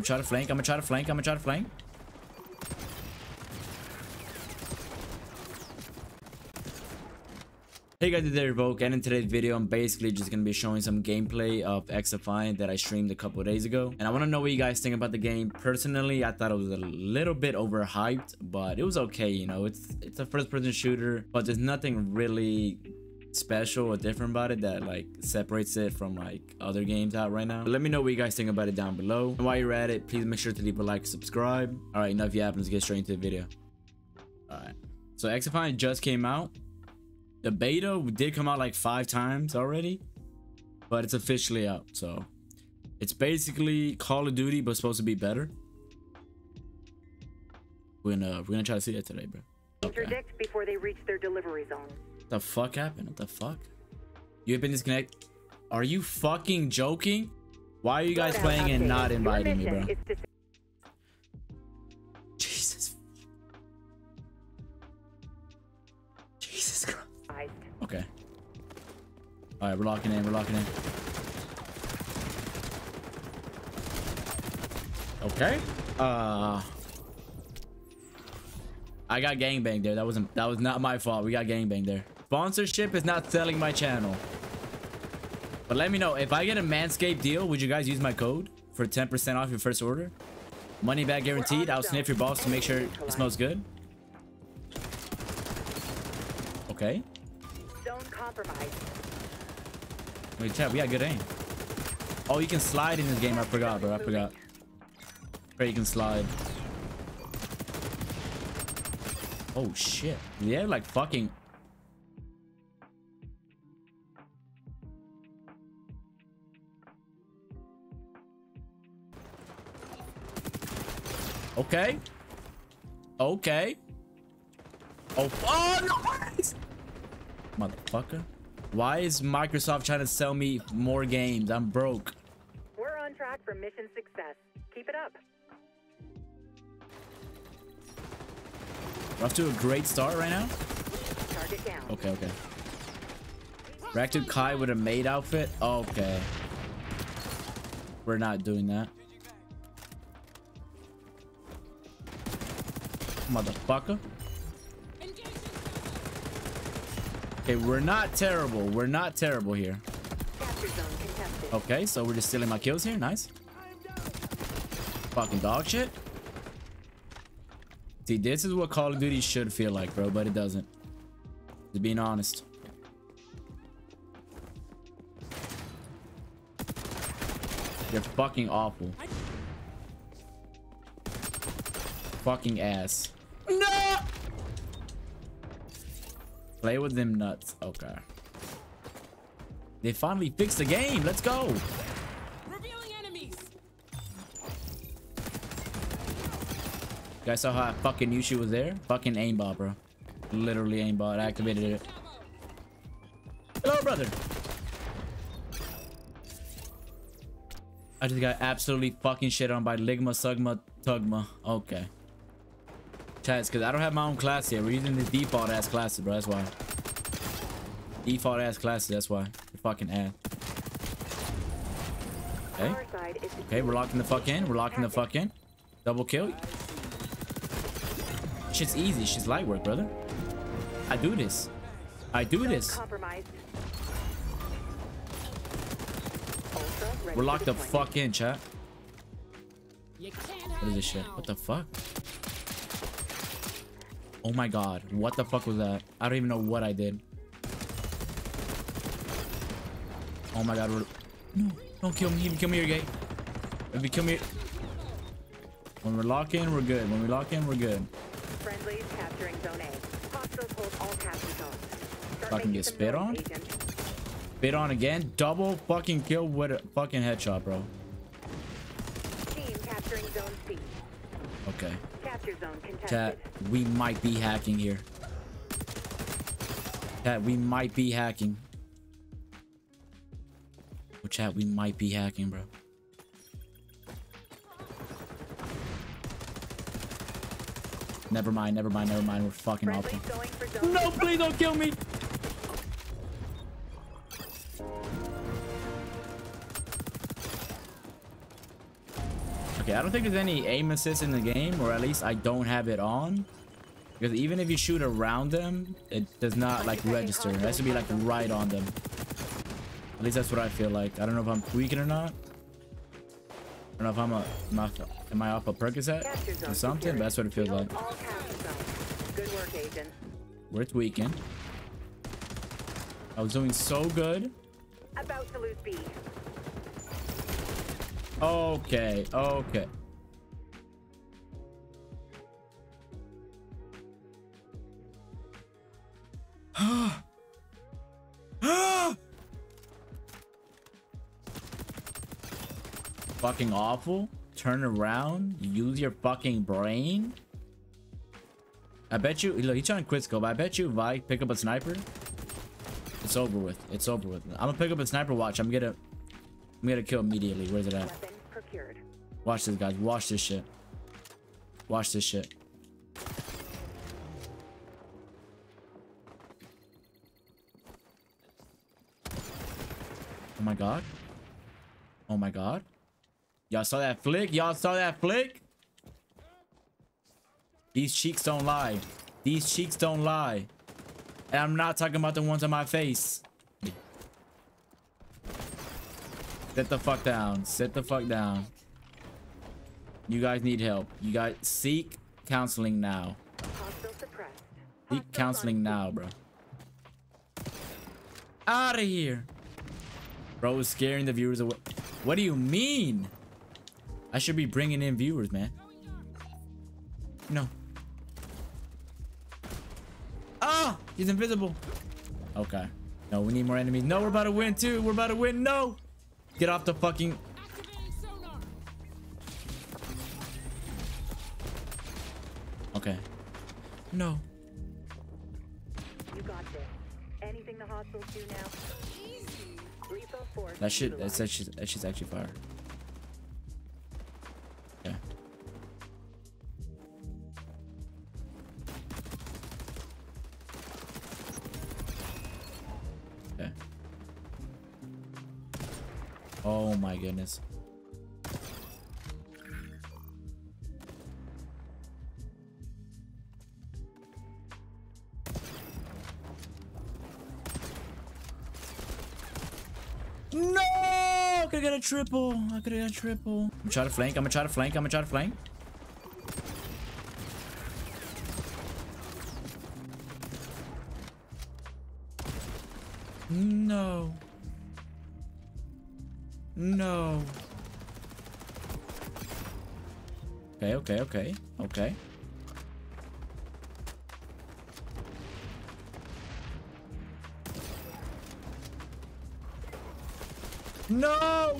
I'm trying to flank. I'm gonna try to flank. I'm gonna try to flank. Hey guys, it's Revoke, and in today's video, I'm basically just gonna be showing some gameplay of XDefiant that I streamed a couple days ago. And I want to know what you guys think about the game. Personally, I thought it was a little bit overhyped, but it was okay. You know, it's it's a first-person shooter, but there's nothing really special or different about it that like separates it from like other games out right now. But let me know what you guys think about it down below. And while you're at it, please make sure to leave a like, subscribe. All right, enough yapping. Let's get straight into the video. All right. So XDefiant just came out. The beta did come out like five times already, but it's officially out. So it's basically Call of Duty, but supposed to be better. We're gonna we're gonna try to see that today, bro. Okay. Interdict before they reach their delivery zone. The fuck happened? What the fuck? You have been disconnected. Are you fucking joking? Why are you guys playing and not inviting me, bro? Jesus. Jesus Christ. Okay. All right, we're locking in. We're locking in. Okay. Uh. I got gangbanged there. That wasn't. That was not my fault. We got gangbanged there. Sponsorship is not selling my channel. But let me know if I get a Manscaped deal. Would you guys use my code for 10% off your first order? Money back guaranteed. I'll sniff your balls to make sure it smells good. Okay. Zone compromised. Wait, chat, we got good aim. Oh, you can slide in this game. I forgot, bro. I forgot. Bro, you can slide. Oh, shit. Yeah, like fucking... Okay. Okay. Oh, oh, nice! Motherfucker. Why is Microsoft trying to sell me more games? I'm broke. We're on track for mission success. Keep it up. We're off to a great start right now. Target down. Okay, okay. Rack Kai with a maid outfit? Okay. We're not doing that. Motherfucker. Okay, we're not terrible. We're not terrible here. Okay, so we're just stealing my kills here. Nice. Fucking dog shit. See, this is what Call of Duty should feel like, bro, but it doesn't. Just being honest. You're fucking awful. Fucking ass. No! Play with them nuts. Okay. They finally fixed the game. Let's go. Revealing enemies. You guys saw how I fucking knew she was there? Fucking aimbot, bro. Literally aimbot. I activated it. Hello, brother. I just got absolutely fucking shit on by Ligma, Sugma, Tugma. Okay. Chats, because I don't have my own class yet. We're using the default ass classes, bro. That's why. Default ass classes. That's why. You're fucking ass. Okay. Okay, we're locking the fuck in. We're locking the fuck in. Double kill. Shit's easy. Shit's light work, brother. I do this. I do this. We're locked the fuck in, chat. What is this shit? What the fuck? Oh my god. What the fuck was that? I don't even know what I did. Oh my god. No. Don't kill me. Kill me here, gay. If you kill me... When we lock in, we're good. When we lock in, we're good. Friendlies capturing zone A. Hostiles hold all capture zones. Fucking get spit on? agent. Bit on again. Double fucking kill with a fucking headshot, bro. Team capturing zone C. Okay. Capture zone contested. Chat, we might be hacking here. Chat, we might be hacking. Oh, chat, we might be hacking, bro. Never mind, never mind, never mind. We're fucking awful. Friendlies going for zone No, please don't kill me. Okay, I don't think there's any aim assist in the game, or at least I don't have it on. Because even if you shoot around them, it does not like register. It has to be like right on them. At least that's what I feel like. I don't know if I'm tweaking or not. I don't know if I'm a, am I, am I off a Percocet or something, but that's what it feels like. Good work, Agent. We're tweaking. I was doing so good. About to lose B. Okay, okay. fucking awful. Turn around. Use your fucking brain. I bet you. Look, he's trying to quit scope. I bet you if I pick up a sniper, it's over with. It's over with. I'm gonna pick up a sniper. Watch. I'm gonna. I'm gonna kill immediately. Where's it at? Procured. Watch this, guys. Watch this shit. Watch this shit. Oh my god. Oh my god. Y'all saw that flick? Y'all saw that flick? These cheeks don't lie. These cheeks don't lie. And I'm not talking about the ones on my face. Sit the fuck down. Sit the fuck down. You guys need help. You guys seek counseling now. Seek counseling now, bro. Out of here. Bro, it's scaring the viewers away. What do you mean? I should be bringing in viewers, man. No. Ah! He's invisible. Okay. No, we need more enemies. No, we're about to win too. We're about to win. No! Get off the fucking... Okay. No. You got this. Anything the hostiles do now? Easy. Lethal force. That shit, that's, that shit, that shit's actually fire. Oh my goodness. No! I could have got a triple. I could have got a triple. I'm gonna try to flank. I'm gonna try to flank. I'm gonna try to flank. No. No. Okay, okay, okay, okay. No!